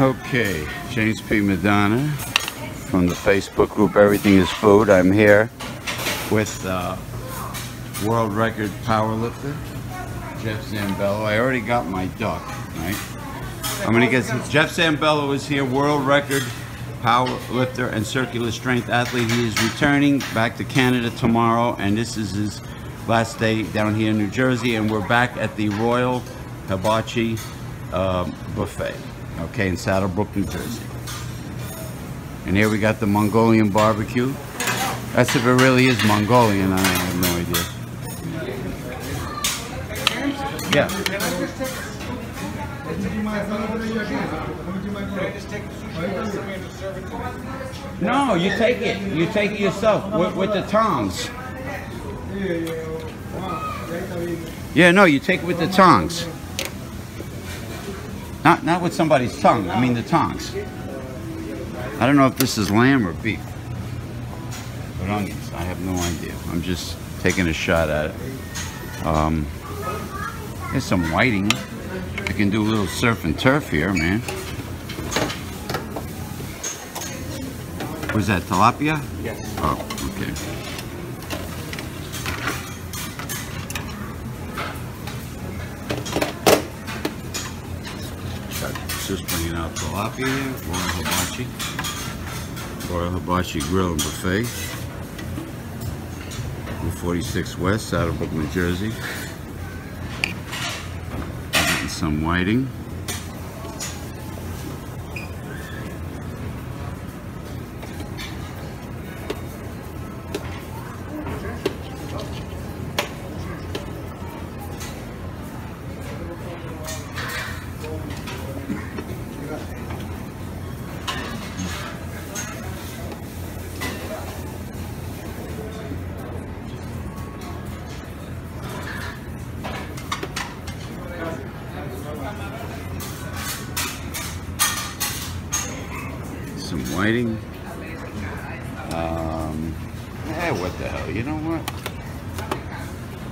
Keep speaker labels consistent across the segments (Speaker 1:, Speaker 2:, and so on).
Speaker 1: Okay, James P. Madonna from the Facebook group Everything is Food. I'm here with uh, world record powerlifter Jeff Zambello. I already got my duck, right? I'm gonna get Jeff Zambello is here, world record powerlifter and circular strength athlete. He is returning back to Canada tomorrow, and this is his last day down here in New Jersey. And we're back at the Royal Hibachi um, Buffet, okay, in Saddle Brook, New Jersey. And here we got the Mongolian barbecue. That's if it really is Mongolian. I have no idea. Yeah. No, you take it. You take it yourself with, with the tongs. Yeah, no, you take it with the tongs. Not not with somebody's tongue. I mean the tongs. I don't know if this is lamb or beef. But onions, I have no idea. I'm just taking a shot at it. Um, there's some whiting. I can do a little surf and turf here, man. Was that tilapia?
Speaker 2: Yes.
Speaker 1: Oh, okay. Just bringing out tilapia Royal Hibachi. Royal Hibachi Grill and Buffet. 46 West, Saddle Brook, New Jersey. Getting some whiting. Whiting. Um, eh, what the hell? You know what?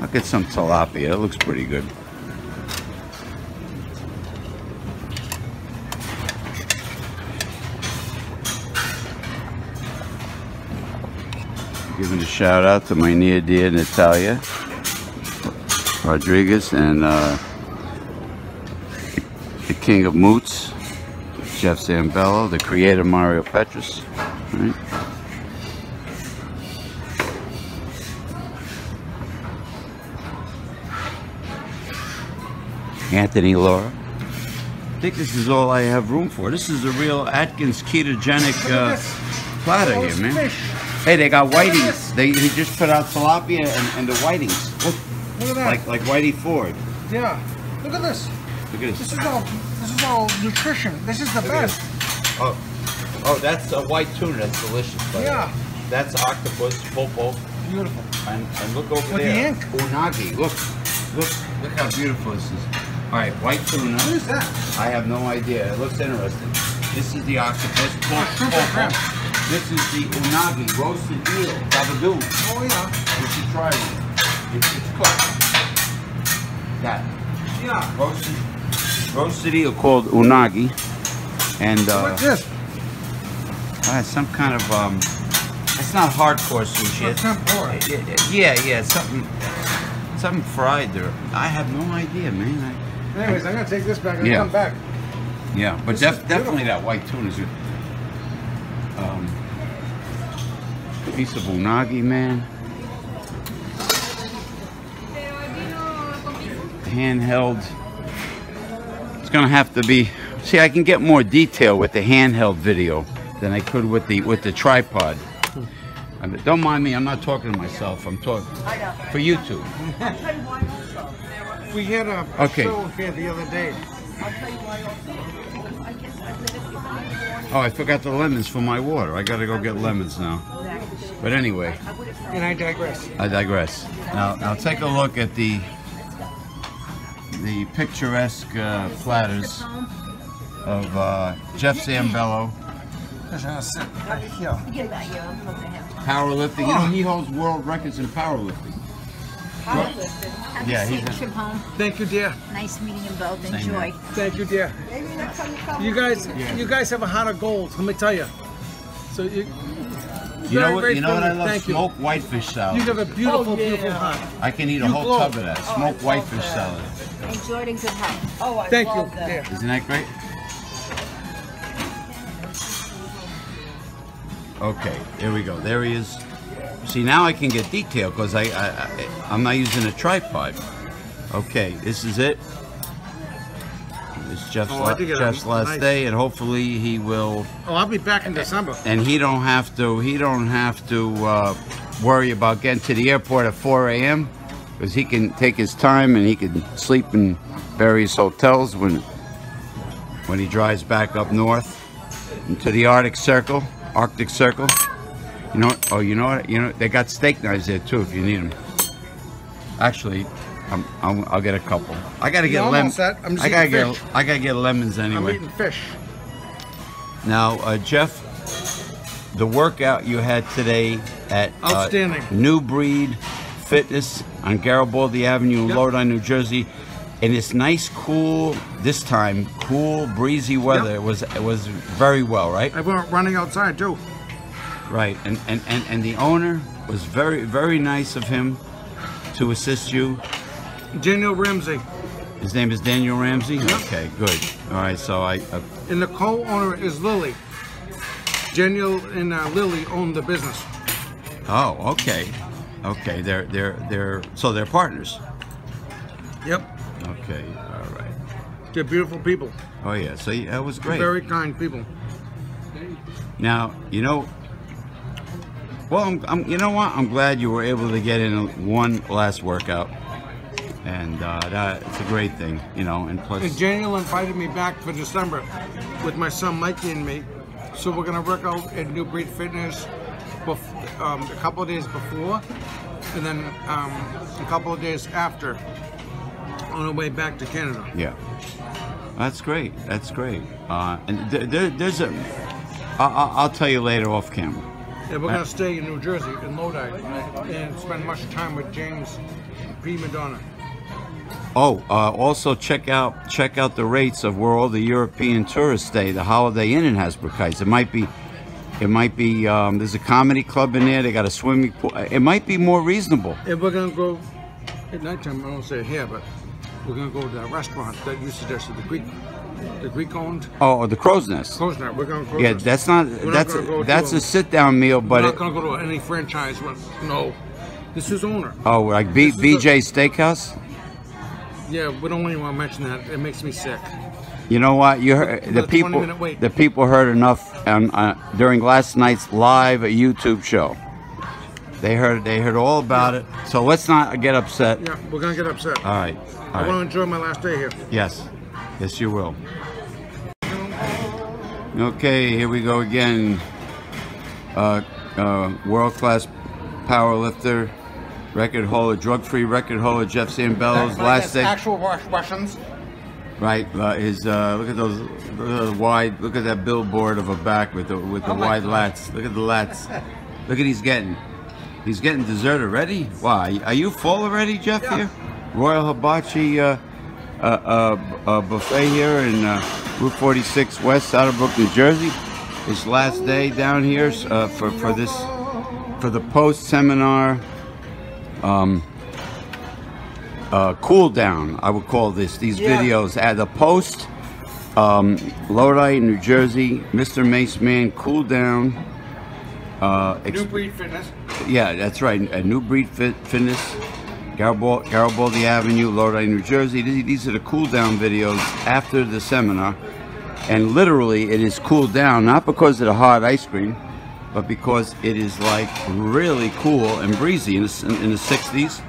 Speaker 1: I'll get some tilapia. It looks pretty good. Giving a shout out to my near dear Natalia Rodriguez and uh, the king of moots. Jeff Zambello, the creator Mario Petrus. Right? Anthony Laura. I think this is all I have room for. This is a real Atkins ketogenic uh, platter here, man. Hey, they got whitings. They he just put out tilapia and, and the whitings. Look,
Speaker 2: Look at that.
Speaker 1: like like Whitey Ford.
Speaker 2: yeah. Look at this.
Speaker 1: Look at
Speaker 2: This
Speaker 1: this.
Speaker 2: is all. This is all nutrition. This is the
Speaker 1: Look at
Speaker 2: best.
Speaker 1: Oh, oh, that's a white tuna. That's delicious. by the way.
Speaker 2: Yeah.
Speaker 1: That's octopus, popo,
Speaker 2: Beautiful.
Speaker 1: and, and look over
Speaker 2: With the
Speaker 1: there.
Speaker 2: ink.
Speaker 1: Unagi. Look, look, look how beautiful this is. All right, white tuna.
Speaker 2: What is that?
Speaker 1: I have no idea. It looks interesting. This is the octopus, po-
Speaker 2: shrimp and
Speaker 1: popo.
Speaker 2: crab.
Speaker 1: This is the unagi, roasted eel, gabagoo.
Speaker 2: Oh yeah.
Speaker 1: You should try it. It's, it's cooked. That
Speaker 2: Yeah.
Speaker 1: roasted, roasted eel called unagi, and uh,
Speaker 2: What's this?
Speaker 1: uh, some kind of um, it's not hardcore sushi.
Speaker 2: It's
Speaker 1: It's,
Speaker 2: tempura.
Speaker 1: yeah, yeah, something, something fried there. I have no idea, man.
Speaker 2: Anyways, I'm gonna take this back and
Speaker 1: Yeah.
Speaker 2: come back.
Speaker 1: Yeah, but def- definitely that white tuna is good. Um, piece of unagi, man. Handheld. It's gonna have to be. See, I can get more detail with the handheld video than I could with the with the tripod. I mean, don't mind me. I'm not talking to myself. I'm talking for YouTube.
Speaker 2: We had a, a
Speaker 1: Okay.
Speaker 2: show here the other day.
Speaker 1: Oh, I forgot the lemons for my water. I gotta go get lemons now. But anyway,
Speaker 2: And I digress.
Speaker 1: I digress. Now, now take a look at the the picturesque uh, platters of uh, Jeff Zambello,
Speaker 2: Just gonna sit right here.
Speaker 1: powerlifting. You know, he holds world records in powerlifting.
Speaker 3: Have
Speaker 1: Yeah, he's a-
Speaker 3: trip home.
Speaker 2: Thank you, dear.
Speaker 3: Nice meeting you both.
Speaker 1: Same
Speaker 3: Enjoy.
Speaker 1: here.
Speaker 2: Thank you, dear. You guys, you guys have a heart of gold. Let me tell you. So you,
Speaker 1: You know what? You know what I love?
Speaker 2: Thank you.
Speaker 1: Smoked whitefish salad.
Speaker 2: You have a beautiful, beautiful heart.
Speaker 1: I can eat a
Speaker 2: You
Speaker 1: whole
Speaker 2: glow.
Speaker 1: tub of that. Smoked whitefish salad.
Speaker 3: Enjoy it in good health.
Speaker 4: Oh, I
Speaker 2: Thank you,
Speaker 4: love that.
Speaker 2: dear.
Speaker 1: Isn't that great? Okay, here we go. There he is. See, now I can get detail because I, I, I, I'm not using a tripod. Okay, this is it. It's Jeff's,
Speaker 2: Oh,
Speaker 1: la- Jeff's last
Speaker 2: nice.
Speaker 1: day, and hopefully he will.
Speaker 2: Oh, I'll be back in December.
Speaker 1: And he don't have to. He don't have to uh, worry about getting to the airport at 4 a.m. because he can take his time and he can sleep in various hotels when when he drives back up north into the Arctic Circle. Arctic Circle. You know? Oh, you know what? You know they got steak knives there too if you need them. Actually, I'm, I'm, I'll get a couple. I gotta get
Speaker 2: No,
Speaker 1: lemons.
Speaker 2: set. I'm just
Speaker 1: I gotta get.
Speaker 2: fish.
Speaker 1: I gotta get lemons anyway.
Speaker 2: I'm eating fish.
Speaker 1: Now, uh, Jeff, the workout you had today at uh,
Speaker 2: Outstanding.
Speaker 1: New Breed Fitness on Garibaldi Avenue in
Speaker 2: Yep.
Speaker 1: Lodi, New Jersey, in this nice, cool, this time cool, breezy weather.
Speaker 2: Yep.
Speaker 1: It was it was very well, right?
Speaker 2: I went running outside too.
Speaker 1: Right, and and and and the owner was very very nice of him to assist you.
Speaker 2: Daniel Ramsey.
Speaker 1: His name is Daniel Ramsey. Okay, good. All right, so I. Uh,
Speaker 2: And the co-owner is Lily. Daniel and uh, Lily own the business.
Speaker 1: oh, okay, okay. They're they're they're so they're partners.
Speaker 2: Yep.
Speaker 1: Okay, all right.
Speaker 2: They're beautiful people.
Speaker 1: Oh yeah, so yeah, that was great.
Speaker 2: Very kind people.
Speaker 1: now you know. Well, I'm, I'm, you know what? I'm glad you were able to get in one last workout, and uh, that it's a great thing, you know. And plus,
Speaker 2: And Daniel invited me back for December with my son Mikey and me. So we're gonna work out at New Breed Fitness um, a couple of days before, and then um, a couple of days after on our way back to Canada.
Speaker 1: yeah, that's great. That's great. Uh, and th- there, there's a. I- I'll tell you later off camera.
Speaker 2: Yeah, we're gonna stay in New Jersey in Lodi and spend much time with James P. Madonna.
Speaker 1: Oh, uh, also check out check out the rates of where all the European tourists stay. The Holiday Inn in Hasbrouck Heights. It might be, it might be. Um, there's a comedy club in there. They got a swimming pool. It might be more reasonable.
Speaker 2: And we're gonna go at nighttime. I won't say here, but we're gonna go to that restaurant that you suggested, the Greek, the Greek owned
Speaker 1: Oh, or the Crow's Nest.
Speaker 2: close night. We're gonna go.
Speaker 1: Yeah, that's not
Speaker 2: not
Speaker 1: that's
Speaker 2: gonna go
Speaker 1: that's a
Speaker 2: a-
Speaker 1: sit down meal,
Speaker 2: We're
Speaker 1: but
Speaker 2: not
Speaker 1: it,
Speaker 2: gonna go to any franchise. one. No, this is owner.
Speaker 1: oh, like B, BJ Steakhouse.
Speaker 2: Yeah, we don't even want to mention that. It makes me sick.
Speaker 1: You know what? You heard
Speaker 2: With
Speaker 1: the people. The people heard enough on, uh, during last night's live YouTube show. They heard they heard all about it. So let's not get upset.
Speaker 2: Yeah, we're gonna get upset.
Speaker 1: All right.
Speaker 2: I
Speaker 1: All
Speaker 2: want to enjoy my last day here.
Speaker 1: Yes. Yes, you will. Okay, here we go again. Uh, uh, world class power lifter, record holder, drug free record holder, Jeff Zambello's last day.
Speaker 2: Actual Russians.
Speaker 1: Right, uh, his uh, look at those look at the wide look at that billboard of a back with the with the
Speaker 2: Oh
Speaker 1: wide lats. Look at the lats. Look at he's getting. He's getting dessert already. Why? Are you full already, Jeff?
Speaker 2: Yeah.
Speaker 1: Here, Royal Hibachi uh, uh, uh, uh, buffet here in uh, Route 46 West, Saddle Brook, New Jersey. His last day down here uh, for for this for the post seminar. Um, uh, cool down. I would call this these
Speaker 2: Yeah.
Speaker 1: videos at the post, um, Lodi, New Jersey. Mr. Maceman, cool down. Uh,
Speaker 2: New breed fitness.
Speaker 1: yeah, that's right. A new breed fit, fitness. Garibaldi, Garibaldi Avenue, Lodi, New Jersey. These, these are the cool down videos after the seminar, and literally it is cooled down not because of the hard ice cream, but because it is like really cool and breezy in the, in the 60s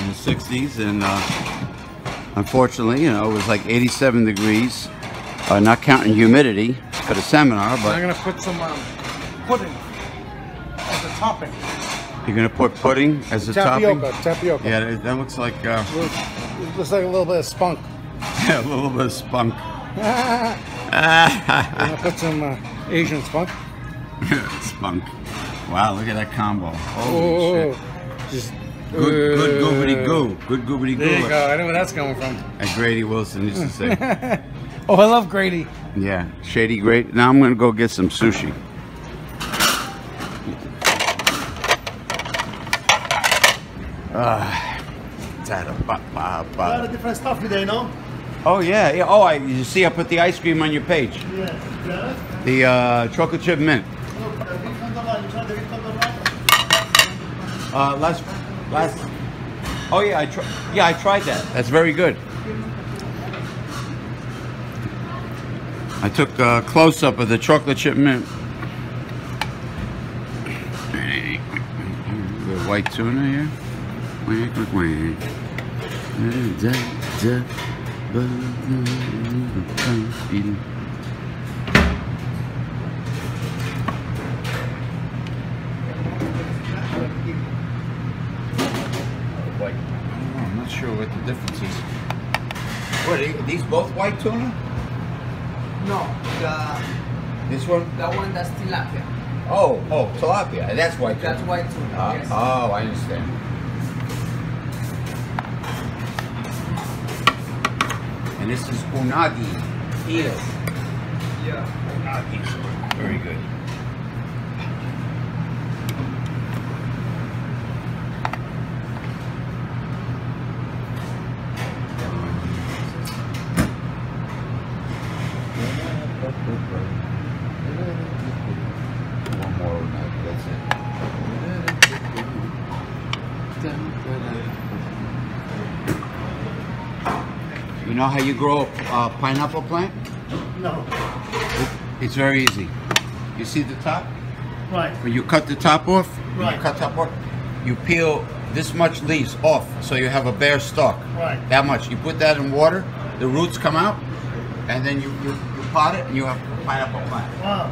Speaker 1: in the 60s, and uh, unfortunately, you know, it was like 87 degrees, uh, not counting humidity for the seminar. But I'm
Speaker 2: gonna put some um, pudding as a topping.
Speaker 1: you're gonna put pudding as a
Speaker 2: tapioca,
Speaker 1: topping.
Speaker 2: tapioca. Tapioca.
Speaker 1: Yeah, that, that looks like uh,
Speaker 2: It looks like a little bit of spunk.
Speaker 1: Yeah, a little bit of spunk.
Speaker 2: I'm gonna put some uh, Asian spunk.
Speaker 1: spunk. Wow, look at that combo. Holy
Speaker 2: Oh,
Speaker 1: shit.
Speaker 2: Just
Speaker 1: Good, good goobity goo. Good goobity goo.
Speaker 2: There you go. I know where that's coming from.
Speaker 1: As Grady Wilson used to say.
Speaker 2: Oh, I love Grady.
Speaker 1: yeah, Shady Grady. Now I'm gonna go get some sushi. Ah, tada, ba, ba,
Speaker 4: A lot of different stuff today, no?
Speaker 1: Oh yeah, yeah. Oh, I you see, I put the ice cream on your page.
Speaker 4: Yes. Yeah.
Speaker 1: The uh, chocolate chip mint.
Speaker 4: Look, the big condor you try the big condor
Speaker 1: Uh, last, last. Oh yeah, I tr- Yeah, I tried that. That's very good. I took a close up of the chocolate chip mint. The white tuna here. Sure what are these both white tuna?
Speaker 5: No, the
Speaker 1: This one?
Speaker 5: That one that's tilapia.
Speaker 1: Oh, oh, tilapia. That's white tuna.
Speaker 5: That's white tuna.
Speaker 1: Uh,
Speaker 5: yes.
Speaker 1: Oh, I understand. And this is unagi. Eel.
Speaker 5: yeah.
Speaker 1: Unagi. Very good. One more unagi, that's it. You know how you grow a pineapple plant?
Speaker 4: No.
Speaker 1: It's very easy. You see the top?
Speaker 4: Right.
Speaker 1: When you cut the top off,
Speaker 4: Right.
Speaker 1: you cut top off, you peel this much leaves off, so you have a bare stalk.
Speaker 4: Right.
Speaker 1: That much. You put that in water, the roots come out, and then you, you, you pot it, and you have a pineapple plant.
Speaker 4: Wow.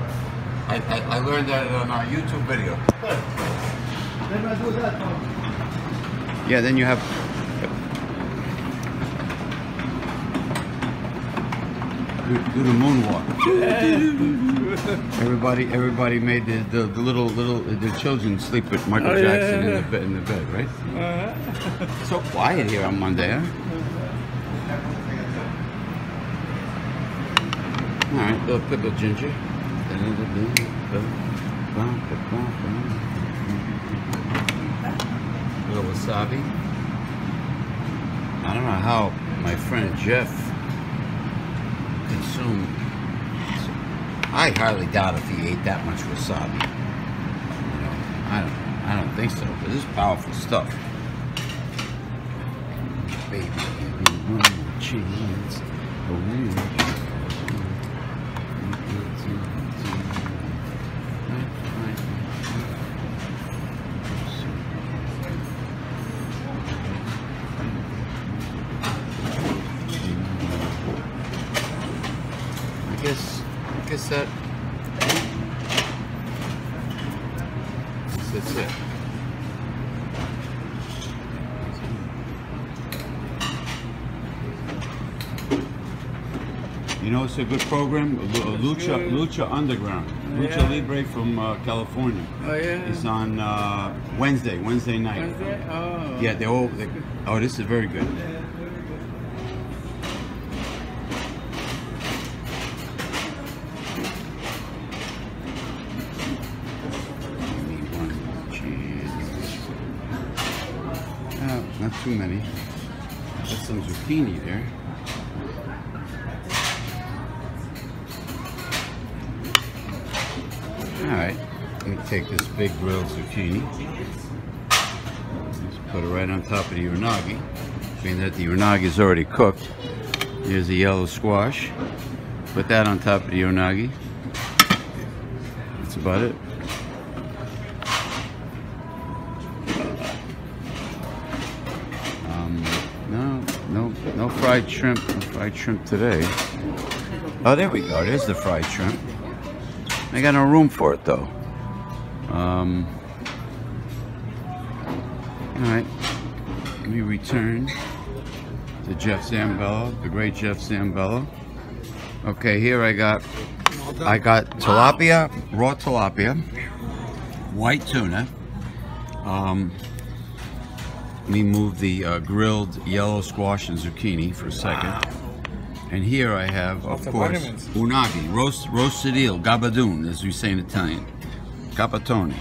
Speaker 1: I, I, I learned that on our YouTube video.
Speaker 4: Good. Maybe I do that.
Speaker 1: Yeah, then you have. Do, do the moonwalk. everybody, everybody made the, the, the little little uh, the children sleep with Michael
Speaker 2: Oh, yeah,
Speaker 1: Jackson
Speaker 2: yeah,
Speaker 1: in the bed in the bed, right? Uh-huh. so quiet here on Monday, huh? All right, little pickle ginger. Little wasabi. I don't know how my friend Jeff I highly doubt if he ate that much wasabi. You know, I don't. I don't think so. But this is powerful stuff. Baby, give me one more chance. Oh, I it's a good program. Lu- Lucha, Lucha Underground, Lucha
Speaker 2: Yeah.
Speaker 1: Libre from uh, California.
Speaker 2: Oh yeah.
Speaker 1: It's on uh, Wednesday, Wednesday night.
Speaker 2: Wednesday? Oh.
Speaker 1: Yeah, they all. They, oh, this is very good. Give me one chance. Oh, not too many. Some zucchini there. All right, let me take this big grilled zucchini. Just put it right on top of the unagi. Being that the unagi is already cooked. Here's the yellow squash. Put that on top of the unagi. That's about it. Um, no, no, no fried shrimp. No fried shrimp today. Oh, there we go. There's the fried shrimp. I got no room for it though. Um, all right. Let me return to Jeff Zambello, the great Jeff Zambello. Okay, here I got I got tilapia, raw tilapia, white tuna, um, me move the uh, grilled yellow squash and zucchini for a second. And here I have, of course, unagi, roast, roasted eel, gabadoon, as we say in Italian. Capatone.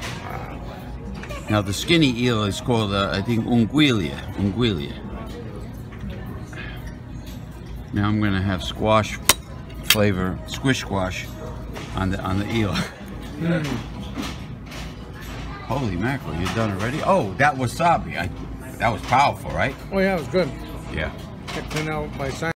Speaker 1: Now the skinny eel is called, uh, I think, unguilia. Unguilia. Now I'm gonna have squash flavor, squish squash, on the on the eel. Holy mackerel! You're done already? Oh, that wasabi. I, that was powerful, right?
Speaker 2: Oh yeah, it was good.
Speaker 1: Yeah.
Speaker 2: I out my.